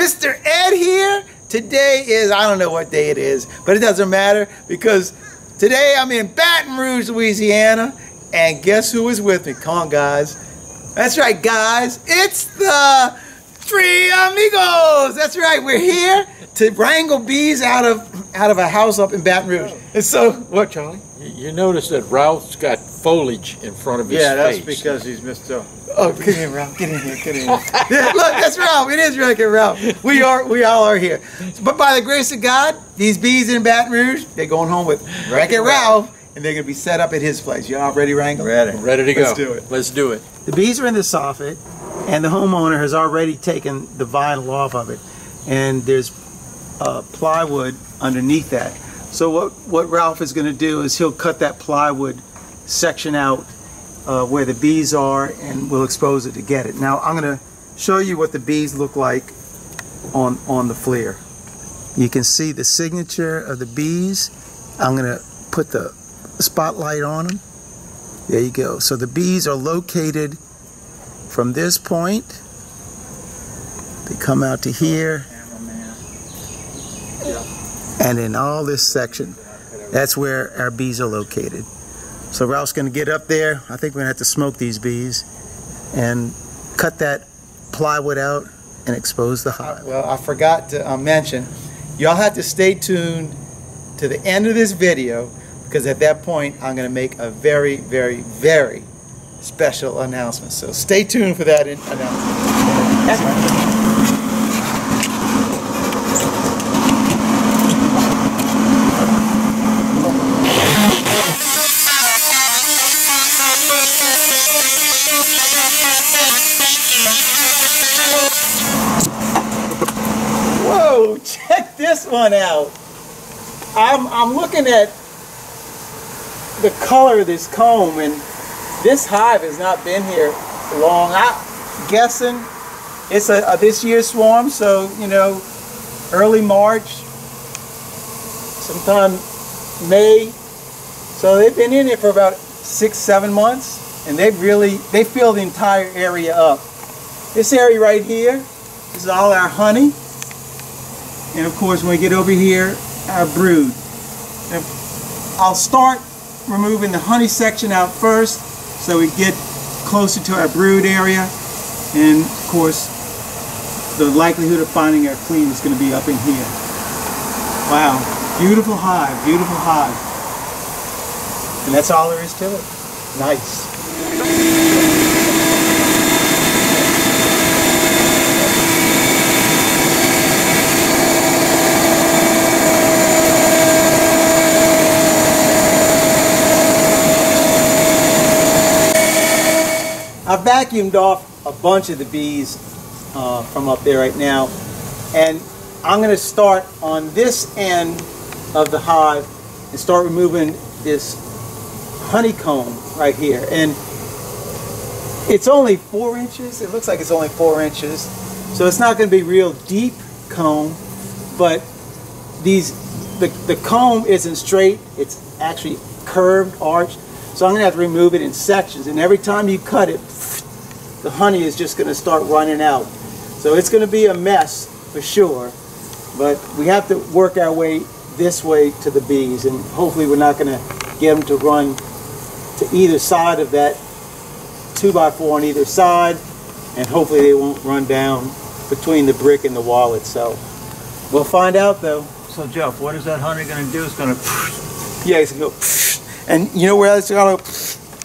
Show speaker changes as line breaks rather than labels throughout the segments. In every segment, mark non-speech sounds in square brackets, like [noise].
Mr. Ed here. Today is, I don't know what day it is, but it doesn't matter because today I'm in Baton Rouge, Louisiana. And guess who is with me? Come on, guys. That's right, guys. It's the Three Amigos. That's right. We're here to wrangle bees out of out of a house up in Baton Rouge. And so, what, Charlie?
You notice that Ralph's got foliage in front of his
Yeah, that's because he's Mr.
Oh, [laughs] get in, Ralph. Get in here. Get in here. [laughs] Yeah, Look, that's Ralph. It is Wreck-It Ralph. We are. We all are here. But by the grace of God, these bees in Baton Rouge, they're going home with Wreck-It Ralph, and they're gonna be set up at his place. You all ready, Wrangle?
Ready.
Ready to go.
Let's do it.
Let's do it.
The bees are in the soffit, and the homeowner has already taken the vinyl off of it, and there's uh, plywood underneath that. So what what Ralph is going to do is he'll cut that plywood section out uh, where the bees are, and we'll expose it to get it. Now I'm going to show you what the bees look like on on the FLIR. You can see the signature of the bees. I'm going to put the spotlight on them. There you go. So the bees are located from this point. They come out to here. And in all this section, that's where our bees are located. So Ralph's going to get up there. I think we're to have to smoke these bees and cut that plywood out and expose the hive. Well, I forgot to uh, mention, y'all have to stay tuned to the end of this video because at that point I'm going to make a very, very, very special announcement. So stay tuned for that announcement. Whoa, [laughs] check this one out. I'm, I'm looking at the color of this comb and this hive has not been here long. I'm guessing it's a, a this year's swarm, so you know, early March, sometime May. So they've been in here for about six, seven months, and they've really they fill the entire area up. This area right here, is all our honey, and of course when we get over here, our brood. I'll start removing the honey section out first so we get closer to our brood area and of course the likelihood of finding our queen is going to be up in here. Wow, beautiful hive, beautiful hive. And that's all there is to it. Nice. I vacuumed off a bunch of the bees uh, from up there right now, and I'm going to start on this end of the hive and start removing this honeycomb right here. And it's only four inches. It looks like it's only four inches, so it's not going to be real deep comb, but these the, the comb isn't straight. It's actually curved, arched. So I'm going to have to remove it in sections, and every time you cut it, the honey is just going to start running out. So it's going to be a mess for sure, but we have to work our way this way to the bees, and hopefully we're not going to get them to run to either side of that two by four on either side, and hopefully they won't run down between the brick and the wall itself. We'll find out though.
So Jeff, what is that honey going to do? It's going to
Yeah, it's gonna go, and you know where it's gonna go?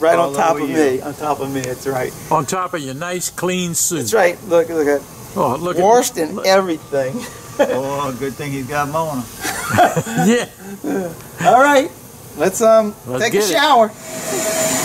Right
All
on top of
you.
me. On top of me. That's right.
On top of your nice clean suit.
That's right. Look, look at
Oh, look
washed
at
and everything. [laughs]
oh, good thing he's got Mona. [laughs]
Yeah.
All right, let's um
Let's
take a
shower. it.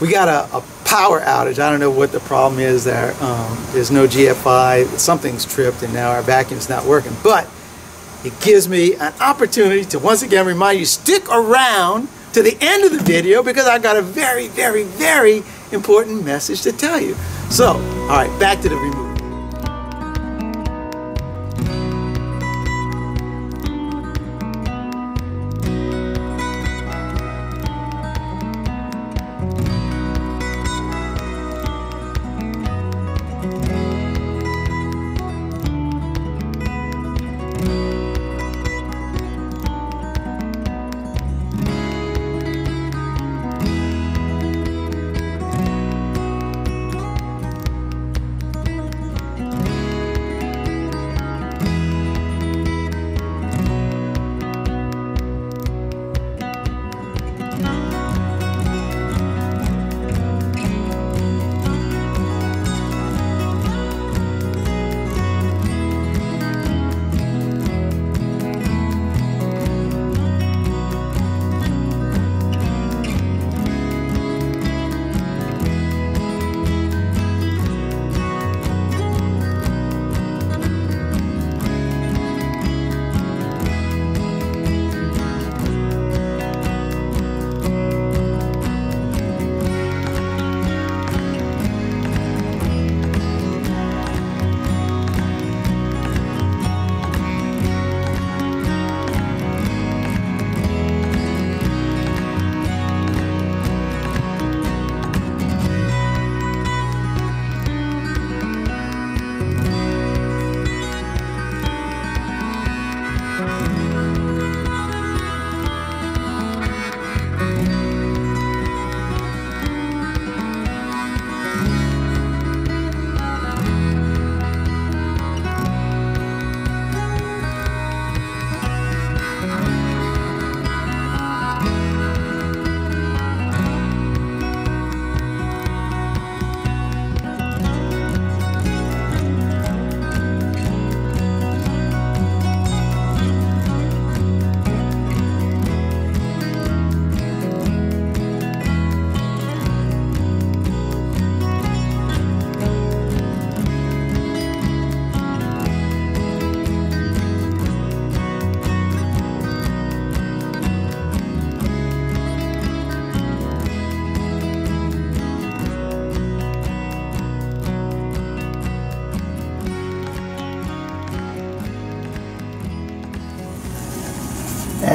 We got a, a power outage. I don't know what the problem is there. Um, there's no GFI. Something's tripped, and now our vacuum's not working. But it gives me an opportunity to once again remind you stick around to the end of the video because I got a very, very, very important message to tell you. So, all right, back to the removal.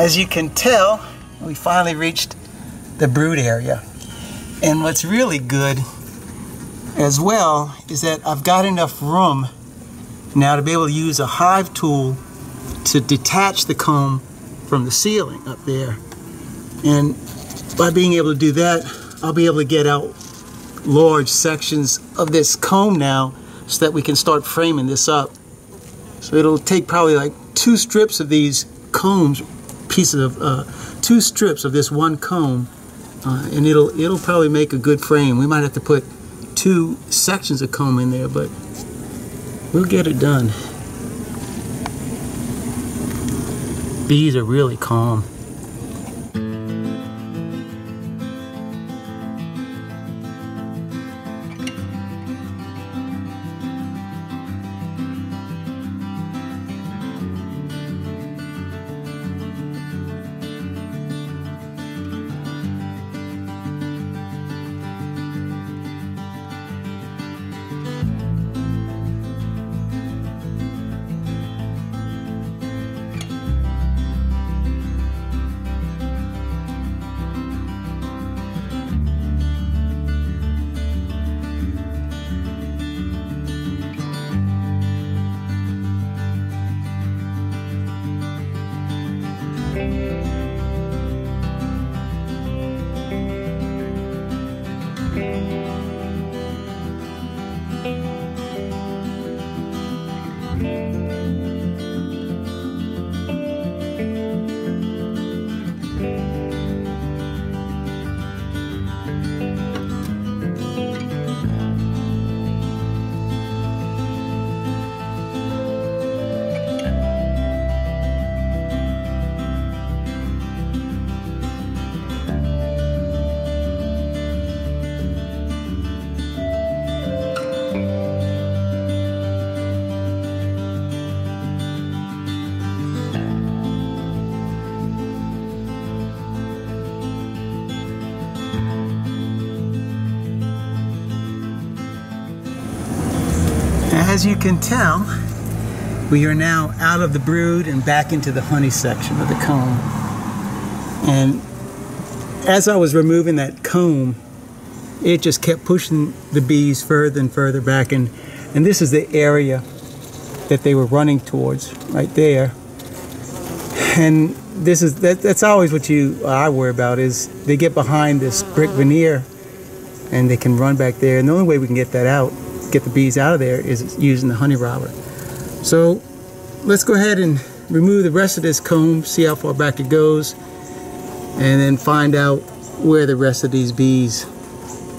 As you can tell, we finally reached the brood area. And what's really good as well is that I've got enough room now to be able to use a hive tool to detach the comb from the ceiling up there. And by being able to do that, I'll be able to get out large sections of this comb now so that we can start framing this up. So it'll take probably like two strips of these combs pieces of uh, two strips of this one comb uh, and it'll it'll probably make a good frame. We might have to put two sections of comb in there, but we'll get it done. Bees are really calm. As you can tell, we are now out of the brood and back into the honey section of the comb. And as I was removing that comb, it just kept pushing the bees further and further back. And, and this is the area that they were running towards, right there. And this is that, that's always what you I worry about is they get behind this brick veneer and they can run back there. And the only way we can get that out, get the bees out of there, is using the honey robber. So let's go ahead and remove the rest of this comb, see how far back it goes, and then find out where the rest of these bees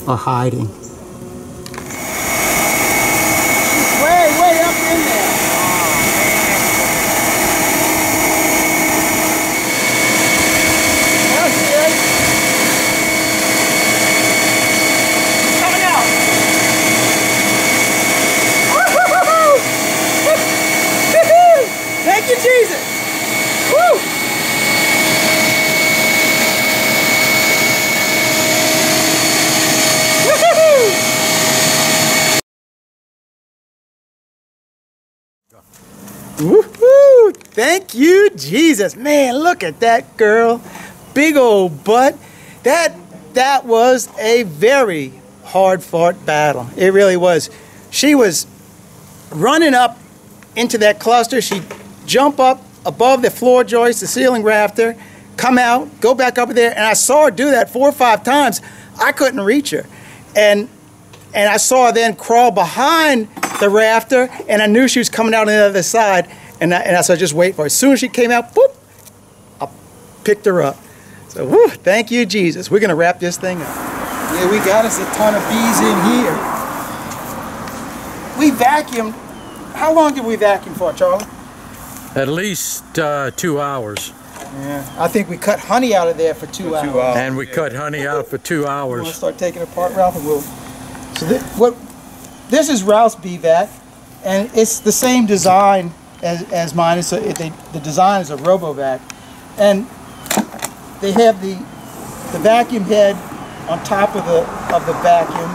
are hiding. Way, way up in there. That's it. Coming out. Woo-hoo-hoo-hoo! Woo-hoo! Thank you, Jesus. Woo! Woo-hoo-hoo! Woohoo! Thank you, Jesus. Man, look at that girl. Big old butt. That that was a very hard fought battle. It really was. She was running up into that cluster. She'd jump up above the floor joist, the ceiling rafter, come out, go back up there, and I saw her do that four or five times. I couldn't reach her. And and I saw her then crawl behind the rafter, and I knew she was coming out on the other side, and I, and I said, just wait for her. As soon as she came out, boop, I picked her up. So, whew, thank you, Jesus. We're going to wrap this thing up. Yeah, we got us a ton of bees in here. We vacuumed. How long did we vacuum for, Charlie?
At least uh, two hours.
Yeah, I think we cut honey out of there for two,
For
hours.
two hours.
And we cut honey out for two
You want to
hours.
start taking it apart, Ralph? And we'll. So thi- what? This is Ralph's bee vac, and it's the same design as, as mine. It's a, it, they, the design is a RoboVac, and they have the the vacuum head on top of the of the vacuum,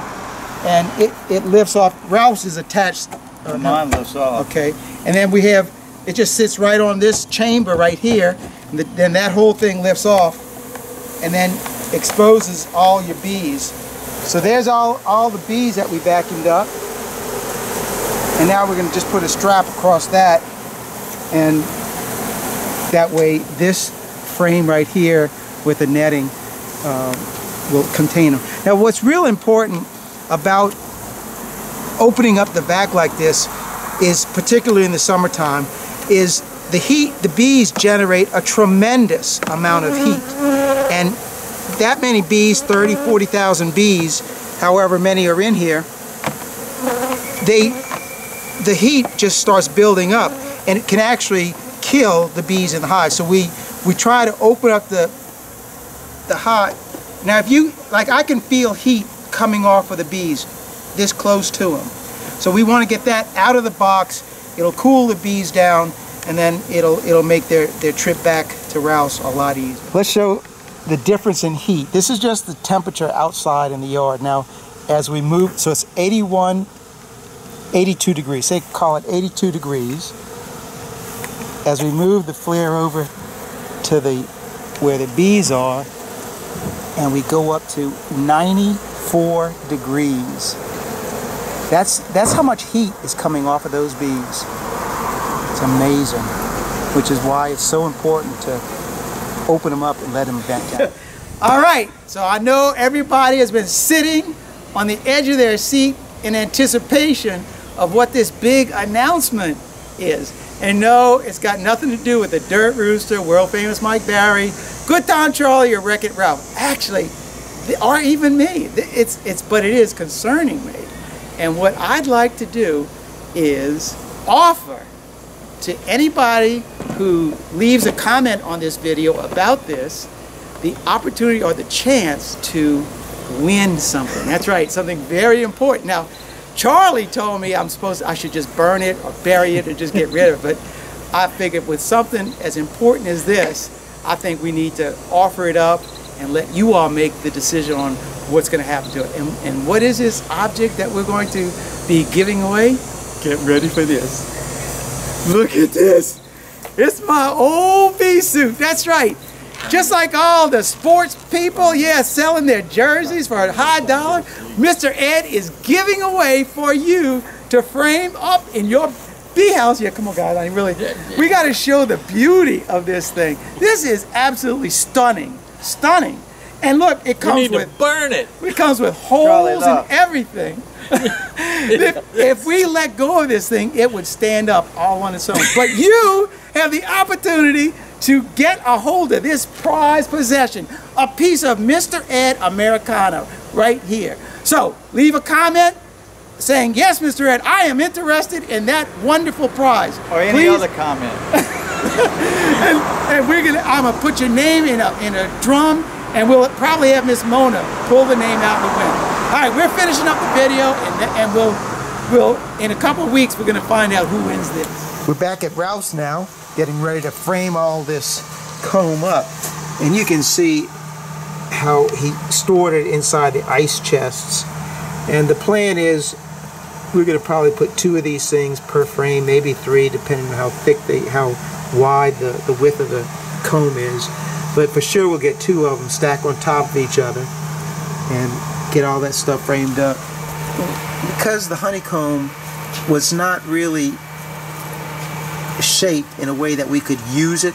and it, it lifts off. Ralph's is attached. no-
Mine lifts off.
Okay, and then we have, it just sits right on this chamber right here, and th- then that whole thing lifts off, and then exposes all your bees. So there's all, all the bees that we vacuumed up. And now we're gonna just put a strap across that, and that way this frame right here with the netting um, will contain them. Now what's real important about opening up the vac like this is particularly in the summertime is the heat the bees generate a tremendous amount of heat that many bees 30 40,000 bees however many are in here they the heat just starts building up and it can actually kill the bees in the hive so we we try to open up the the hive now if you like I can feel heat coming off of the bees this close to them so we want to get that out of the box. It'll cool the bees down, and then it'll it'll make their their trip back to Ralph's a lot easier. Let's show the difference in heat. This is just the temperature outside in the yard. Now, as we move, so it's 81, 82 degrees. Say call it 82 degrees. As we move the FLIR over to the where the bees are, and we go up to 94 degrees. That's that's how much heat is coming off of those bees. It's amazing, which is why it's so important to open them up and let them vent out. [laughs] All right, so I know everybody has been sitting on the edge of their seat in anticipation of what this big announcement is. And no, it's got nothing to do with the Dirt Rooster, world famous Mike Barry, Good Time Charlie, or Wreck It Ralph. Actually, or even me. It's it's but it is concerning me. And what I'd like to do is offer to anybody who leaves a comment on this video about this the opportunity or the chance to win something. That's right, something very important. Now, Charlie told me I'm supposed I should just burn it or bury it or just get rid of it. But I figured with something as important as this, I think we need to offer it up and let you all make the decision on what's going to happen to it. And, and what is this object that we're going to be giving away? Get ready for this. Look at this. It's my old bee suit. That's right. Just like all the sports people, yeah, selling their jerseys for a high dollar, Mr. Ed is giving away for you to frame up in your bee house. Yeah, come on, guys. I really, we got to show the beauty of this thing. This is absolutely stunning, stunning. And look, it comes
need
with
to burn it.
it comes with holes and everything. [laughs] if, if we let go of this thing, it would stand up all on its own. But you have the opportunity to get a hold of this prized possession, a piece of Mr. Ed Americano right here. So leave a comment saying, yes, Mr. Ed, I am interested in that wonderful prize.
Or any
Please
other comment. [laughs]
and we're gonna I'm gonna put your name in a in a drum and we'll probably have Miss Mona pull the name out in the wind. All right, we're finishing up the video and, and we'll we'll in a couple weeks we're gonna find out who wins this. We're back at Ralph's now, getting ready to frame all this comb up. And you can see how he stored it inside the ice chests. And the plan is we're going to probably put two of these things per frame, maybe three, depending on how thick they, how wide the, the width of the comb is. But for sure, we'll get two of them stacked on top of each other and get all that stuff framed up. Because the honeycomb was not really shaped in a way that we could use it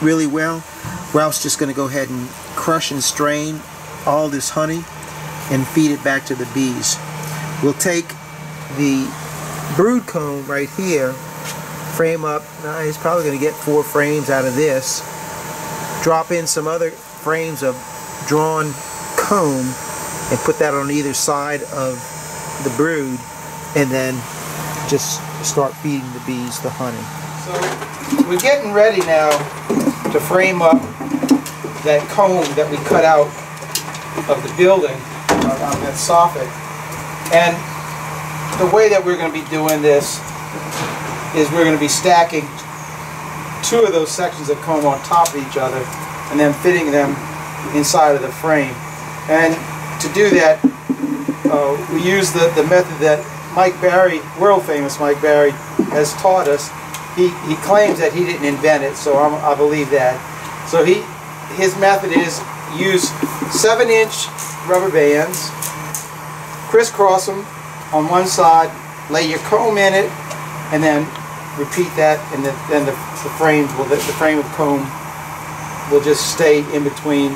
really well, Ralph's just going to go ahead and crush and strain all this honey and feed it back to the bees. We'll take the brood comb right here, frame up, now he's probably going to get four frames out of this, drop in some other frames of drawn comb and put that on either side of the brood and then just start feeding the bees the honey. So we're getting ready now to frame up that comb that we cut out of the building uh, on that soffit. And the way that we're going to be doing this is we're going to be stacking two of those sections of comb on top of each other and then fitting them inside of the frame. And to do that, uh, we use the, the method that Mike Barry, world famous Mike Barry, has taught us. He, he claims that he didn't invent it, so I'm, I believe that. So he his method is use seven inch rubber bands, crisscross them on one side, lay your comb in it, and then repeat that, and the, then the, the frames will the, frame of comb will just stay in between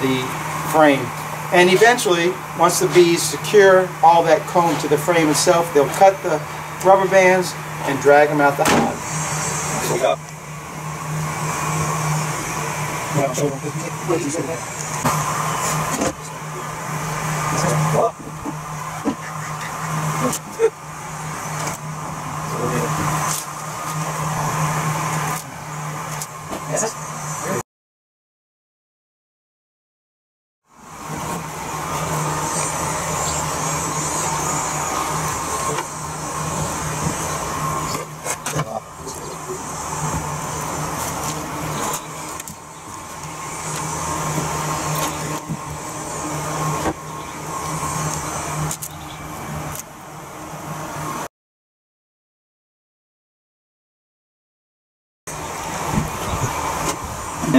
the frame. And eventually, once the bees secure all that comb to the frame itself, they'll cut the rubber bands and drag them out the hive.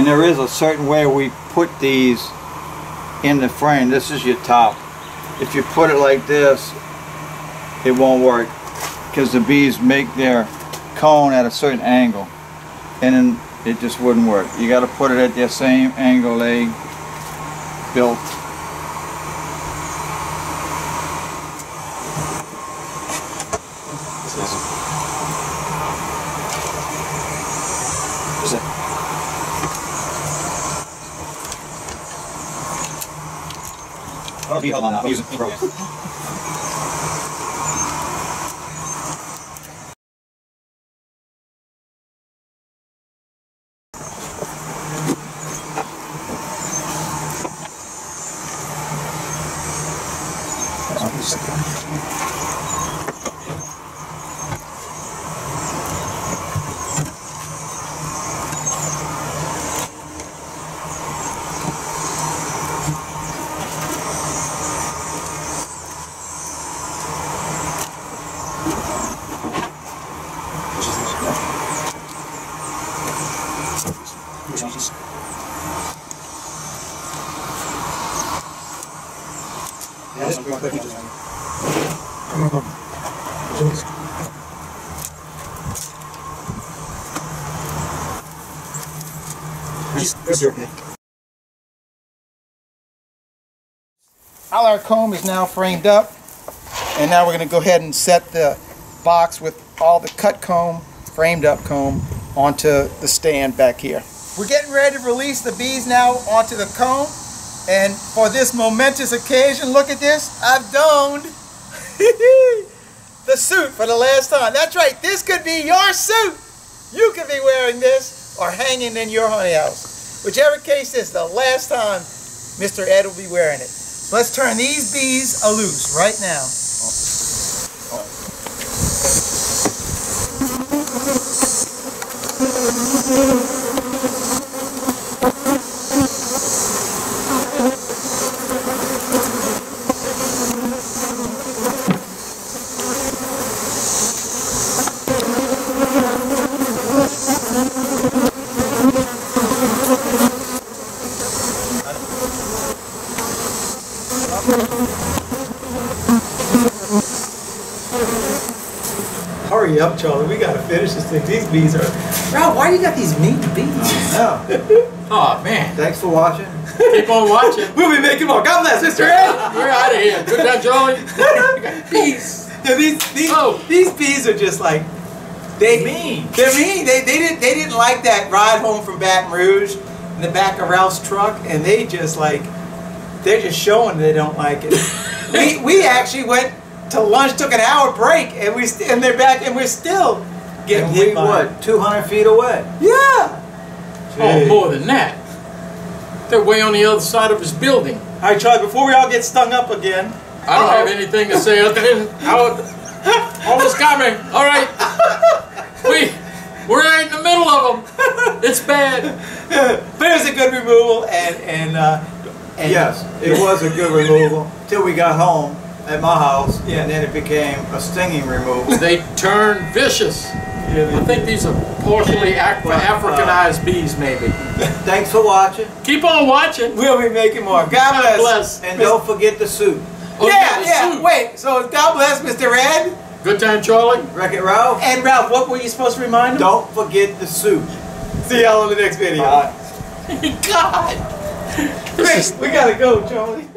And there is a certain way we put these in the frame. This is your top. If you put it like this, it won't work because the bees make their cone at a certain angle and then it just wouldn't work. You got to put it at the same angle they built. be helping out. He's a pro.
All our comb is now framed up, and now we're going to go ahead and set the box with all the cut comb, framed up comb, onto the stand back here. We're getting ready to release the bees now onto the comb, and for this momentous occasion, look at this, I've donned [laughs] the suit for the last time. That's right, this could be your suit. You could be wearing this or hanging in your honey house. Whichever case is the last time Mr. Ed will be wearing it. Let's turn these bees loose right now. Oh. Hurry up, Charlie. We gotta finish this thing. These bees are. Ralph, why do you got these mean bees?
Yeah. [laughs]
Oh, man.
Thanks for watching.
Keep on watching. [laughs]
We'll be making more. God bless, Mr. Ed.
We're out of here. Good night, Charlie. [laughs] Peace.
Yeah, these these
Oh.
these bees are just like they
Mean.
They're mean. They they didn't they didn't like that ride home from Baton Rouge in the back of Ralph's truck, and they just like they're just showing they don't like it. [laughs] we we actually went to lunch, took an hour break, and we st- and they're back, and we're still getting
And
hit
we,
by
what, 200 feet away?
Yeah.
Oh, more than that. They're way on the other side of his building.
All right, Charlie. Before we all get stung up again,
I don't have anything to say other than how [laughs] almost got me. All right, we we're right in the middle of them. It's bad. [laughs]
but it was a good removal, and and uh, and
Yes, it was a good removal till we got home at my house,
Yeah.
and then it became a stinging removal.
They turn vicious. I think these are partially Af- uh, Africanized bees, maybe.
Thanks for watching,
Keep on watching.
we'll be making more. God
God
bless.
bless.
and don't forget the suit.
Oh,
yeah,
the
yeah.
suit.
Wait. So God bless Mr. Ed
Good time, Charlie.
Wreck-It Ralph,
and Ralph. What were you supposed to remind him?
don't forget the suit.
See y'all in the next video.
Bye. [laughs]
God.
Great. We gotta go, Charlie.